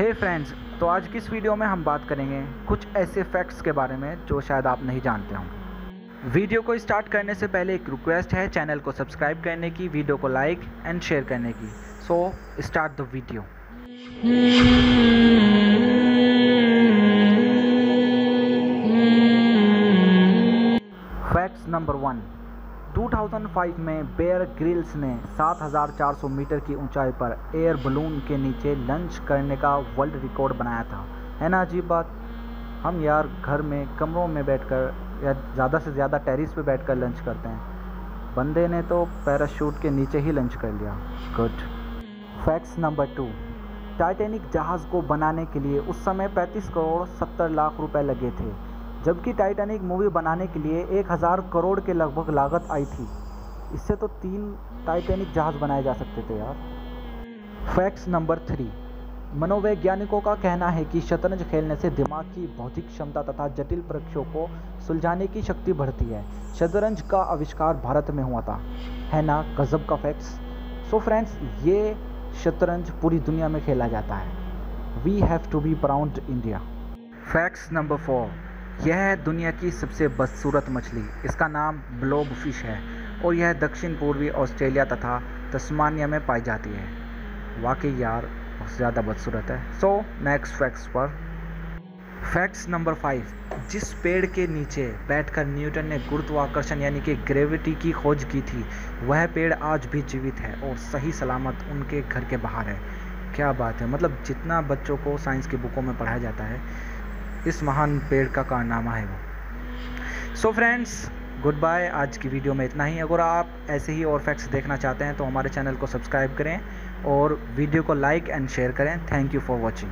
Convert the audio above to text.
हे friends तो आज की इस वीडियो में हम बात करेंगे कुछ ऐसे फैक्ट्स के बारे में जो शायद आप नहीं जानते होंगे। वीडियो को स्टार्ट करने से पहले एक रिक्वेस्ट है चैनल को सब्सक्राइब करने की वीडियो को लाइक एंड शेयर करने की। So start the video facts number one 2005 में बेयर ग्रिल्स ने 7,400 मीटर की ऊंचाई पर एयर बलून के नीचे लंच करने का वर्ल्ड रिकॉर्ड बनाया था। है ना अजीब बात? हम यार घर में कमरों में बैठकर या ज़्यादा से ज़्यादा टेरिस पे बैठकर लंच करते हैं। बंदे ने तो पैराशूट के नीचे ही लंच कर लिया। Good facts number two Titanic जहाज़ को बनाने के लिए उस समय 35 करोड़ 70 लाख रुपए लगे थे। जबकि टाइटैनिक मूवी बनाने के लिए एक हज़ार करोड़ के लगभग लागत आई थी। इससे तो तीन टाइटैनिक जहाज़ बनाए जा सकते थे यार। Facts number three. मनोवैज्ञानिकों का कहना है कि शतरंज खेलने से दिमाग की भौतिक क्षमता तथा जटिल परीक्षों को सुलझाने की शक्ति बढ़ती है। शतरंज का आविष्कार भारत में हुआ था। है ना, गजब का फैक्ट्स? सो फ्रेंड्स ये शतरंज पूरी दुनिया में खेला जाता है। We have to be proud India facts number four यह है दुनिया की सबसे बदसूरत मछली। इसका नाम ब्लोब फ़िश है और यह दक्षिण पूर्वी ऑस्ट्रेलिया तथा तस्मानिया में पाई जाती है। वाकई यार, बहुत ज़्यादा बदसूरत है। सो नेक्स्ट फैक्ट्स पर। फैक्ट्स नंबर फाइव जिस पेड़ के नीचे बैठकर न्यूटन ने गुरुत्वाकर्षण यानी कि ग्रेविटी की खोज की थी, वह पेड़ आज भी जीवित है और सही सलामत उनके घर के बाहर है। क्या बात है मतलब जितना बच्चों को साइंस की बुकों में पढ़ाया जाता है इस महान पेड़ का कारनामा है वो। सो फ्रेंड्स गुड बाय आज की वीडियो में इतना ही। अगर आप ऐसे ही और फैक्ट्स देखना चाहते हैं तो हमारे चैनल को सब्सक्राइब करें और वीडियो को लाइक एंड शेयर करें। Thank you for watching